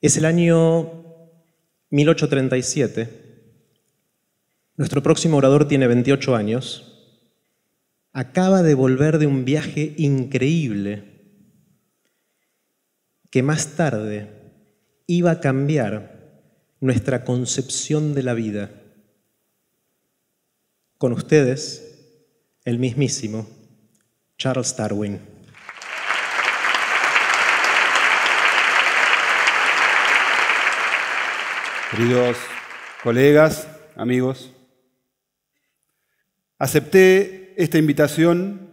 Es el año 1837. Nuestro próximo orador tiene 28 años. Acaba de volver de un viaje increíble que más tarde iba a cambiar nuestra concepción de la vida. Con ustedes, el mismísimo Charles Darwin. Queridos colegas, amigos, acepté esta invitación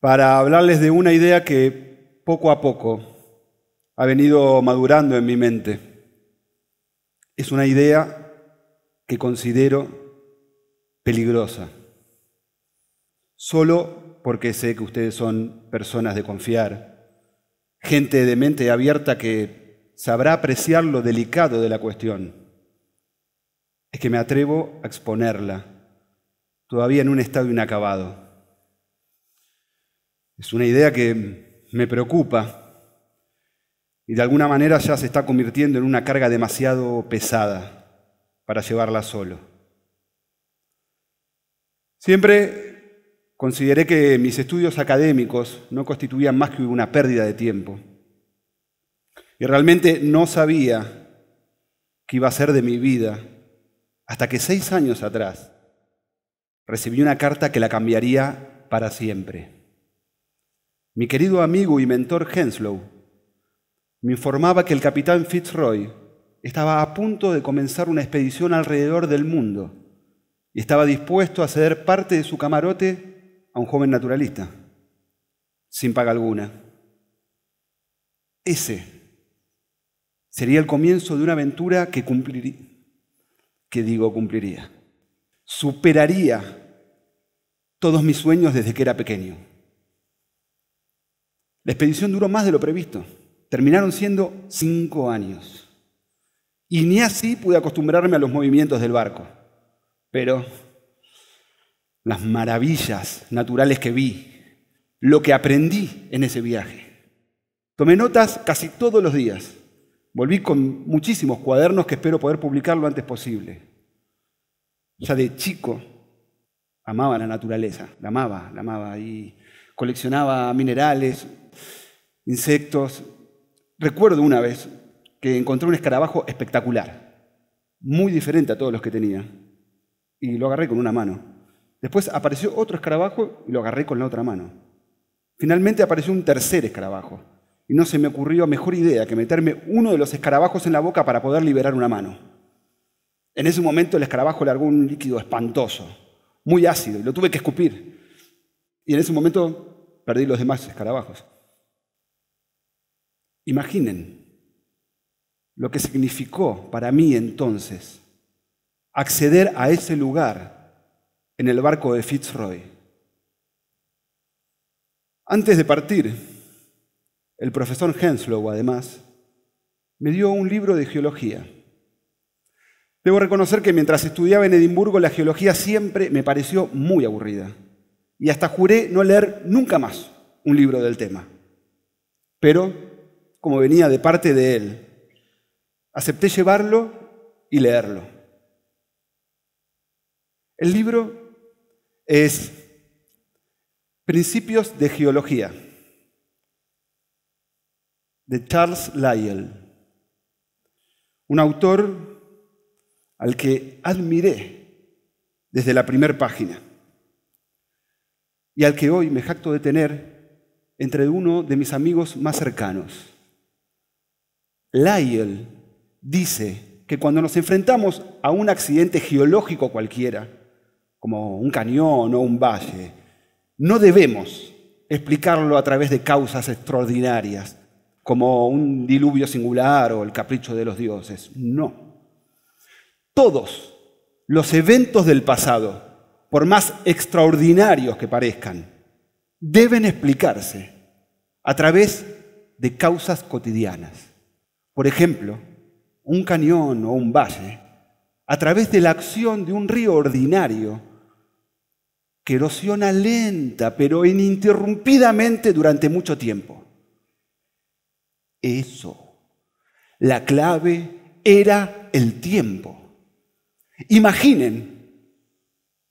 para hablarles de una idea que poco a poco ha venido madurando en mi mente. Es una idea que considero peligrosa, solo porque sé que ustedes son personas de confiar, gente de mente abierta que sabrá apreciar lo delicado de la cuestión. Es que me atrevo a exponerla, todavía en un estado inacabado. Es una idea que me preocupa y de alguna manera ya se está convirtiendo en una carga demasiado pesada para llevarla solo. Siempre consideré que mis estudios académicos no constituían más que una pérdida de tiempo y realmente no sabía qué iba a ser de mi vida hasta que seis años atrás recibí una carta que la cambiaría para siempre. Mi querido amigo y mentor Henslow me informaba que el capitán Fitzroy estaba a punto de comenzar una expedición alrededor del mundo y estaba dispuesto a ceder parte de su camarote a un joven naturalista, sin paga alguna. Ese Sería el comienzo de una aventura que cumpliría, que digo cumpliría. Superaría todos mis sueños desde que era pequeño. La expedición duró más de lo previsto. Terminaron siendo cinco años. Y ni así pude acostumbrarme a los movimientos del barco. Pero las maravillas naturales que vi, lo que aprendí en ese viaje. Tomé notas casi todos los días Volví con muchísimos cuadernos que espero poder publicar lo antes posible. Ya de chico amaba la naturaleza, la amaba, la amaba y coleccionaba minerales, insectos. Recuerdo una vez que encontré un escarabajo espectacular, muy diferente a todos los que tenía, y lo agarré con una mano. Después apareció otro escarabajo y lo agarré con la otra mano. Finalmente apareció un tercer escarabajo y no se me ocurrió mejor idea que meterme uno de los escarabajos en la boca para poder liberar una mano. En ese momento el escarabajo largó un líquido espantoso, muy ácido, y lo tuve que escupir. Y en ese momento perdí los demás escarabajos. Imaginen lo que significó para mí entonces acceder a ese lugar en el barco de Fitzroy. Antes de partir, el profesor Henslow, además, me dio un libro de geología. Debo reconocer que mientras estudiaba en Edimburgo la geología siempre me pareció muy aburrida y hasta juré no leer nunca más un libro del tema. Pero, como venía de parte de él, acepté llevarlo y leerlo. El libro es Principios de Geología de Charles Lyell, un autor al que admiré desde la primera página y al que hoy me jacto de tener entre uno de mis amigos más cercanos. Lyell dice que cuando nos enfrentamos a un accidente geológico cualquiera, como un cañón o un valle, no debemos explicarlo a través de causas extraordinarias, como un diluvio singular o el capricho de los dioses. No. Todos los eventos del pasado, por más extraordinarios que parezcan, deben explicarse a través de causas cotidianas. Por ejemplo, un cañón o un valle, a través de la acción de un río ordinario que erosiona lenta pero ininterrumpidamente durante mucho tiempo. Eso. La clave era el tiempo. Imaginen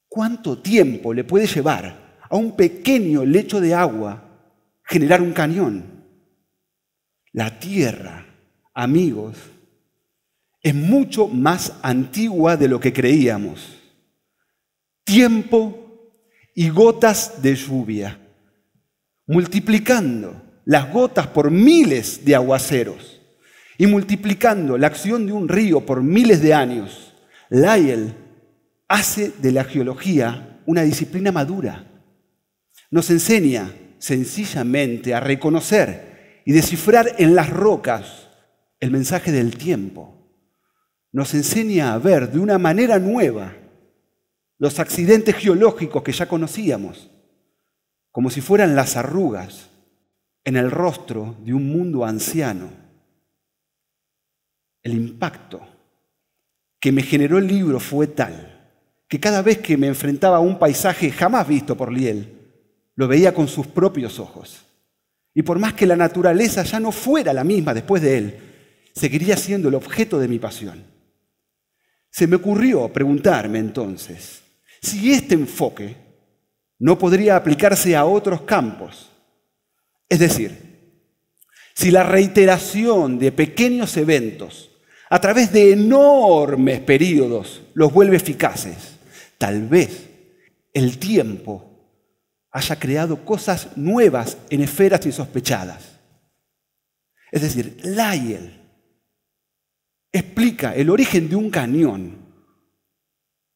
cuánto tiempo le puede llevar a un pequeño lecho de agua generar un cañón. La Tierra, amigos, es mucho más antigua de lo que creíamos. Tiempo y gotas de lluvia, multiplicando las gotas por miles de aguaceros y multiplicando la acción de un río por miles de años. Lyell hace de la geología una disciplina madura. Nos enseña sencillamente a reconocer y descifrar en las rocas el mensaje del tiempo nos enseña a ver de una manera nueva los accidentes geológicos que ya conocíamos, como si fueran las arrugas en el rostro de un mundo anciano. El impacto que me generó el libro fue tal que cada vez que me enfrentaba a un paisaje jamás visto por Liel, lo veía con sus propios ojos. Y por más que la naturaleza ya no fuera la misma después de él, seguiría siendo el objeto de mi pasión. Se me ocurrió preguntarme entonces si este enfoque no podría aplicarse a otros campos. Es decir, si la reiteración de pequeños eventos a través de enormes periodos los vuelve eficaces, tal vez el tiempo haya creado cosas nuevas en esferas insospechadas. Es decir, Lyell explica el origen de un cañón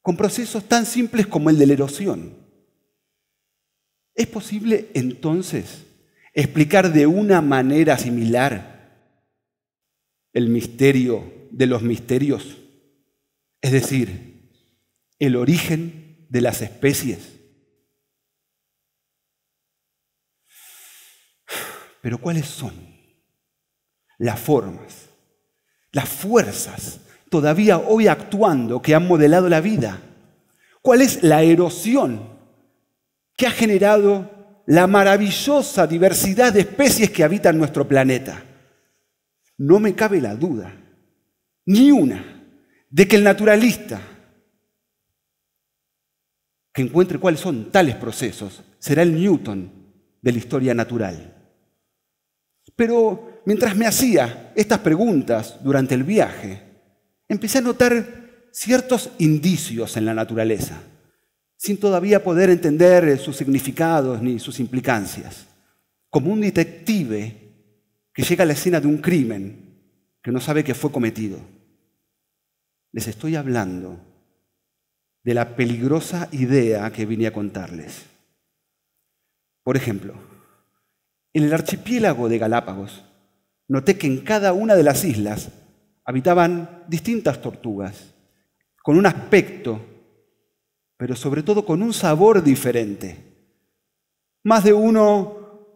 con procesos tan simples como el de la erosión. ¿Es posible entonces explicar de una manera similar el misterio de los misterios? Es decir, el origen de las especies. Pero ¿cuáles son las formas las fuerzas todavía hoy actuando que han modelado la vida? ¿Cuál es la erosión que ha generado la maravillosa diversidad de especies que habitan nuestro planeta? No me cabe la duda, ni una, de que el naturalista que encuentre cuáles son tales procesos será el Newton de la historia natural. Pero mientras me hacía estas preguntas durante el viaje, empecé a notar ciertos indicios en la naturaleza, sin todavía poder entender sus significados ni sus implicancias, como un detective que llega a la escena de un crimen que no sabe que fue cometido. Les estoy hablando de la peligrosa idea que vine a contarles. Por ejemplo, en el archipiélago de Galápagos noté que en cada una de las islas habitaban distintas tortugas, con un aspecto, pero sobre todo con un sabor diferente. Más de uno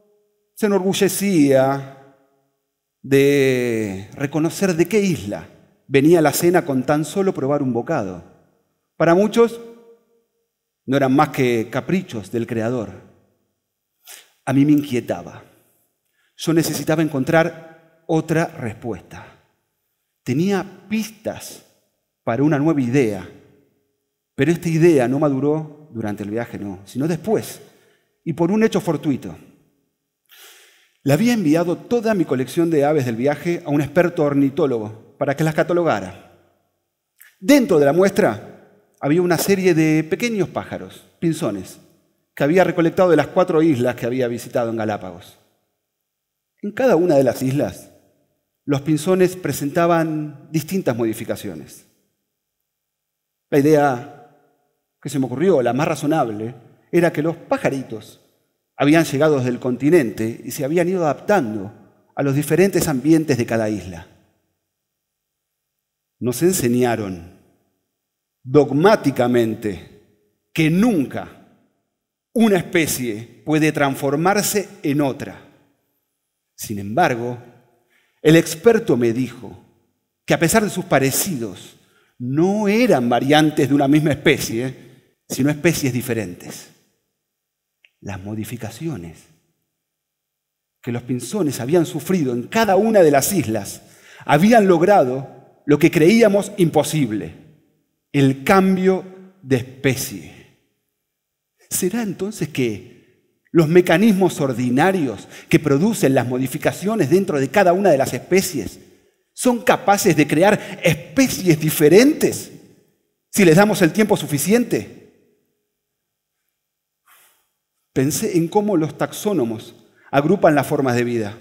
se enorgullecía de reconocer de qué isla venía la cena con tan solo probar un bocado. Para muchos no eran más que caprichos del Creador. A mí me inquietaba. Yo necesitaba encontrar otra respuesta. Tenía pistas para una nueva idea, pero esta idea no maduró durante el viaje, no, sino después, y por un hecho fortuito. Le había enviado toda mi colección de aves del viaje a un experto ornitólogo para que las catalogara. Dentro de la muestra había una serie de pequeños pájaros, pinzones, que había recolectado de las cuatro islas que había visitado en Galápagos. En cada una de las islas los pinzones presentaban distintas modificaciones. La idea que se me ocurrió, la más razonable, era que los pajaritos habían llegado desde el continente y se habían ido adaptando a los diferentes ambientes de cada isla. Nos enseñaron dogmáticamente que nunca una especie puede transformarse en otra. Sin embargo, el experto me dijo que a pesar de sus parecidos, no eran variantes de una misma especie, sino especies diferentes. Las modificaciones que los pinzones habían sufrido en cada una de las islas habían logrado lo que creíamos imposible, el cambio de especie. ¿Será entonces que los mecanismos ordinarios que producen las modificaciones dentro de cada una de las especies son capaces de crear especies diferentes si les damos el tiempo suficiente? Pensé en cómo los taxónomos agrupan las formas de vida.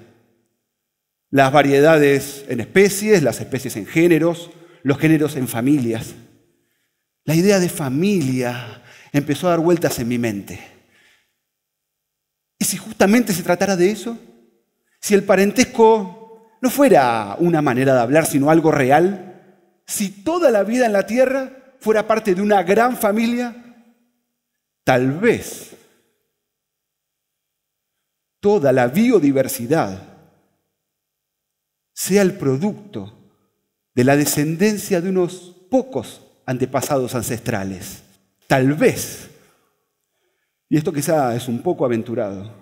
Las variedades en especies, las especies en géneros, los géneros en familias. La idea de familia empezó a dar vueltas en mi mente. ¿Y si justamente se tratara de eso? Si el parentesco no fuera una manera de hablar, sino algo real, si toda la vida en la tierra fuera parte de una gran familia, tal vez toda la biodiversidad sea el producto de la descendencia de unos pocos antepasados ancestrales. Tal vez, y esto quizá es un poco aventurado,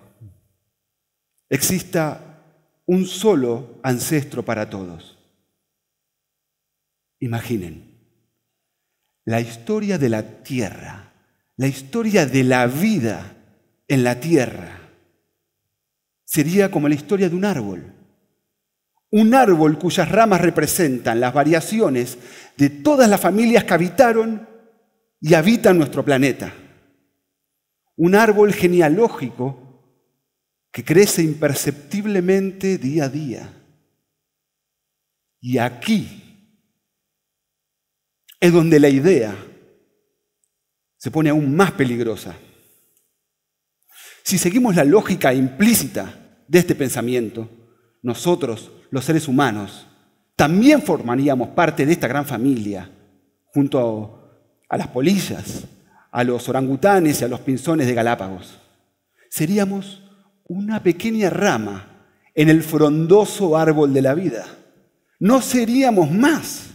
exista un solo ancestro para todos. Imaginen, la historia de la tierra, la historia de la vida en la tierra, sería como la historia de un árbol. Un árbol cuyas ramas representan las variaciones de todas las familias que habitaron y habitan nuestro planeta. Un árbol genealógico que crece imperceptiblemente día a día. Y aquí es donde la idea se pone aún más peligrosa. Si seguimos la lógica implícita de este pensamiento, nosotros, los seres humanos, también formaríamos parte de esta gran familia, junto a las polillas, a los orangutanes y a los pinzones de Galápagos. Seríamos una pequeña rama en el frondoso árbol de la vida. No seríamos más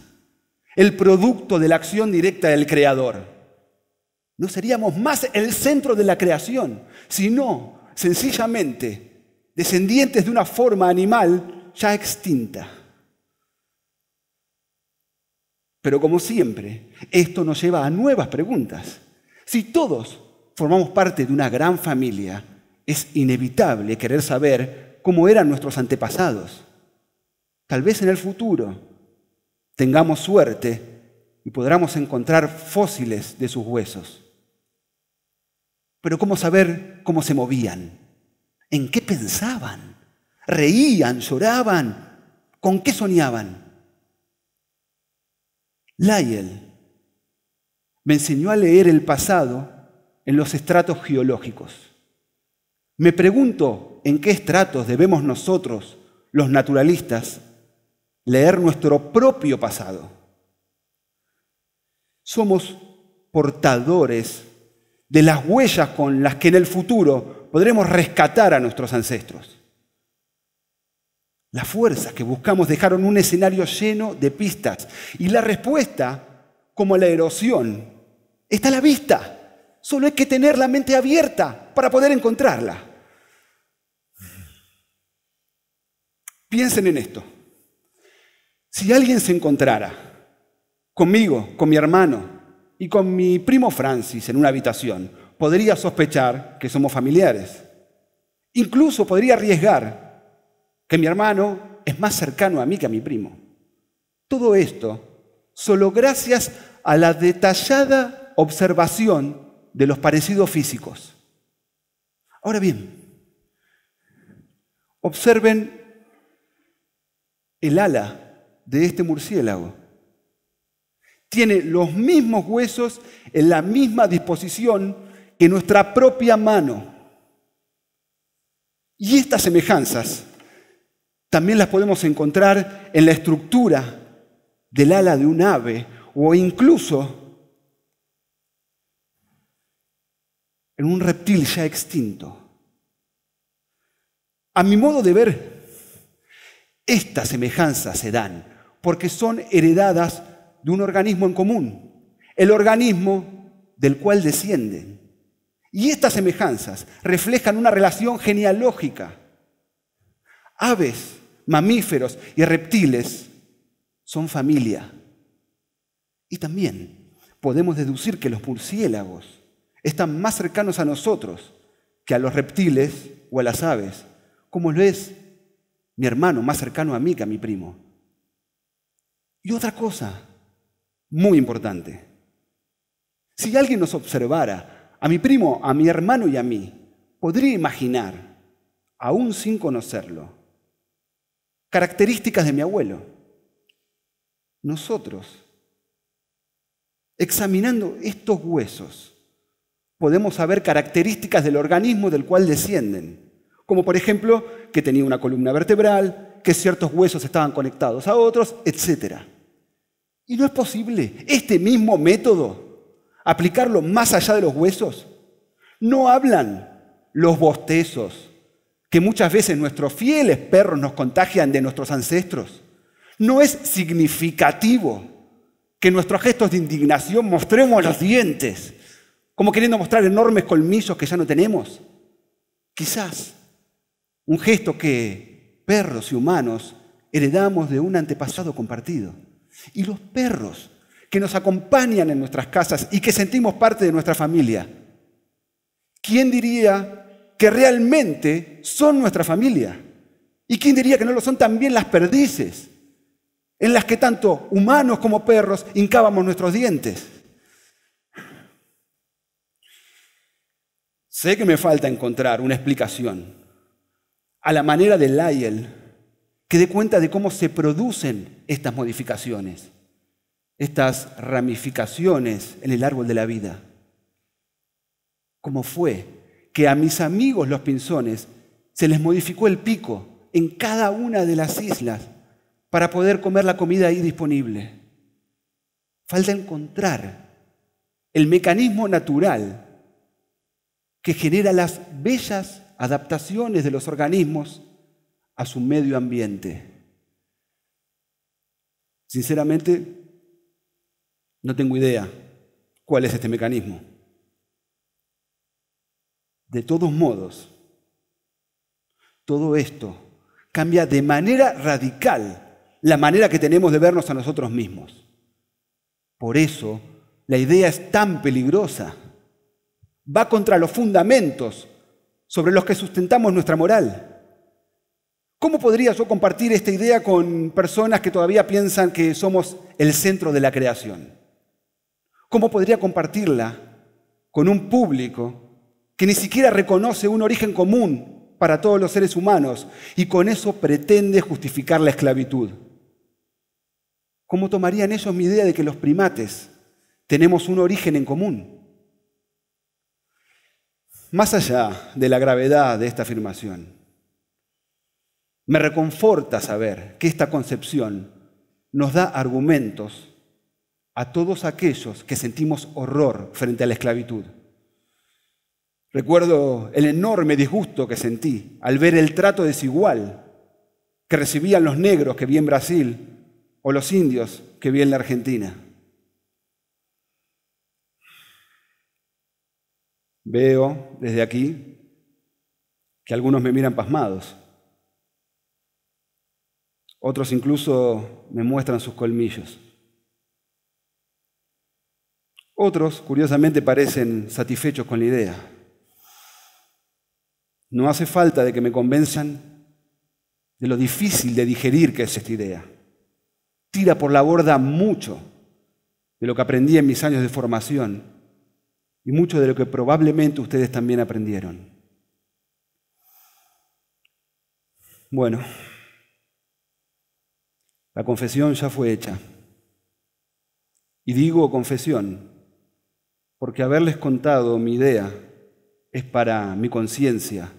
el producto de la acción directa del Creador. No seríamos más el centro de la creación, sino sencillamente descendientes de una forma animal ya extinta. Pero como siempre, esto nos lleva a nuevas preguntas. Si todos formamos parte de una gran familia, es inevitable querer saber cómo eran nuestros antepasados. Tal vez en el futuro tengamos suerte y podamos encontrar fósiles de sus huesos. Pero ¿cómo saber cómo se movían? ¿En qué pensaban? ¿Reían? ¿Lloraban? ¿Con qué soñaban? Lyell me enseñó a leer el pasado en los estratos geológicos. Me pregunto en qué estratos debemos nosotros, los naturalistas, leer nuestro propio pasado. Somos portadores de las huellas con las que en el futuro podremos rescatar a nuestros ancestros. Las fuerzas que buscamos dejaron un escenario lleno de pistas y la respuesta, como la erosión, está a la vista. Solo hay que tener la mente abierta para poder encontrarla. Piensen en esto. Si alguien se encontrara conmigo, con mi hermano y con mi primo Francis en una habitación, podría sospechar que somos familiares. Incluso podría arriesgar que mi hermano es más cercano a mí que a mi primo. Todo esto solo gracias a la detallada observación de los parecidos físicos. Ahora bien, observen el ala de este murciélago. Tiene los mismos huesos en la misma disposición que nuestra propia mano. Y estas semejanzas también las podemos encontrar en la estructura del ala de un ave o incluso en un reptil ya extinto. A mi modo de ver, estas semejanzas se dan porque son heredadas de un organismo en común, el organismo del cual descienden. Y estas semejanzas reflejan una relación genealógica. Aves, mamíferos y reptiles son familia. Y también podemos deducir que los murciélagos están más cercanos a nosotros que a los reptiles o a las aves, como lo es mi hermano más cercano a mí que a mi primo. Y otra cosa muy importante, si alguien nos observara, a mi primo, a mi hermano y a mí, podría imaginar, aún sin conocerlo, características de mi abuelo. Nosotros, examinando estos huesos, podemos saber características del organismo del cual descienden, como por ejemplo que tenía una columna vertebral, que ciertos huesos estaban conectados a otros, etc. Y no es posible este mismo método aplicarlo más allá de los huesos. No hablan los bostezos que muchas veces nuestros fieles perros nos contagian de nuestros ancestros. No es significativo que nuestros gestos de indignación mostremos los dientes como queriendo mostrar enormes colmillos que ya no tenemos. Quizás un gesto que perros y humanos heredamos de un antepasado compartido. Y los perros que nos acompañan en nuestras casas y que sentimos parte de nuestra familia. ¿Quién diría que realmente son nuestra familia? ¿Y quién diría que no lo son también las perdices, en las que tanto humanos como perros hincábamos nuestros dientes? Sé que me falta encontrar una explicación a la manera de Lyell que dé cuenta de cómo se producen estas modificaciones, estas ramificaciones en el árbol de la vida. ¿Cómo fue que a mis amigos los pinzones se les modificó el pico en cada una de las islas para poder comer la comida ahí disponible? Falta encontrar el mecanismo natural que genera las bellas adaptaciones de los organismos a su medio ambiente. Sinceramente, no tengo idea cuál es este mecanismo. De todos modos, todo esto cambia de manera radical la manera que tenemos de vernos a nosotros mismos. Por eso, la idea es tan peligrosa va contra los fundamentos sobre los que sustentamos nuestra moral. ¿Cómo podría yo compartir esta idea con personas que todavía piensan que somos el centro de la creación? ¿Cómo podría compartirla con un público que ni siquiera reconoce un origen común para todos los seres humanos y con eso pretende justificar la esclavitud? ¿Cómo tomarían ellos mi idea de que los primates tenemos un origen en común? Más allá de la gravedad de esta afirmación, me reconforta saber que esta concepción nos da argumentos a todos aquellos que sentimos horror frente a la esclavitud. Recuerdo el enorme disgusto que sentí al ver el trato desigual que recibían los negros que vi en Brasil o los indios que vi en la Argentina. Veo desde aquí que algunos me miran pasmados. Otros incluso me muestran sus colmillos. Otros, curiosamente, parecen satisfechos con la idea. No hace falta de que me convenzan de lo difícil de digerir que es esta idea. Tira por la borda mucho de lo que aprendí en mis años de formación y mucho de lo que probablemente ustedes también aprendieron. Bueno, la confesión ya fue hecha. Y digo confesión porque haberles contado mi idea es para mi conciencia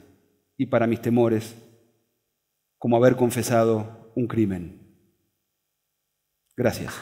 y para mis temores como haber confesado un crimen. Gracias.